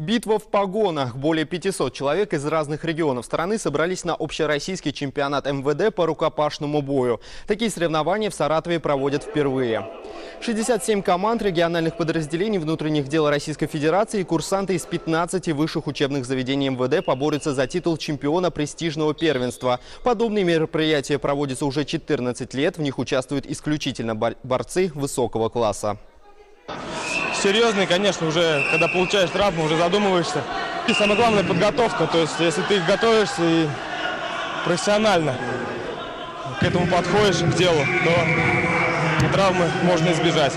Битва в погонах. Более 500 человек из разных регионов страны собрались на общероссийский чемпионат МВД по рукопашному бою. Такие соревнования в Саратове проводят впервые. 67 команд региональных подразделений внутренних дел Российской Федерации и курсанты из 15 высших учебных заведений МВД поборются за титул чемпиона престижного первенства. Подобные мероприятия проводятся уже 14 лет. В них участвуют исключительно бор- борцы высокого класса. Серьезный, конечно, уже когда получаешь травму, уже задумываешься. И самое главное подготовка, то есть если ты готовишься и профессионально к этому подходишь к делу, то травмы можно избежать.